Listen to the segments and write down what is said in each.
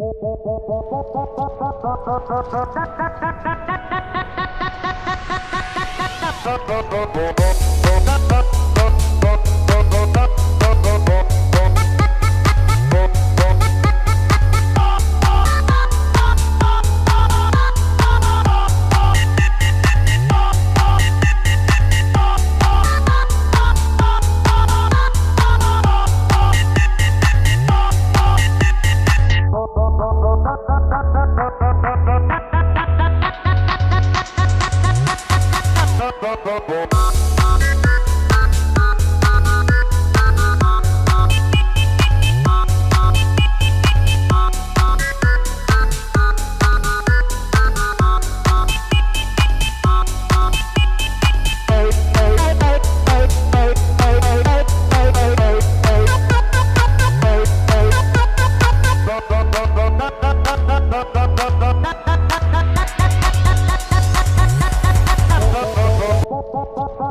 Thank you. Bye.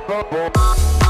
bom, bom, bom.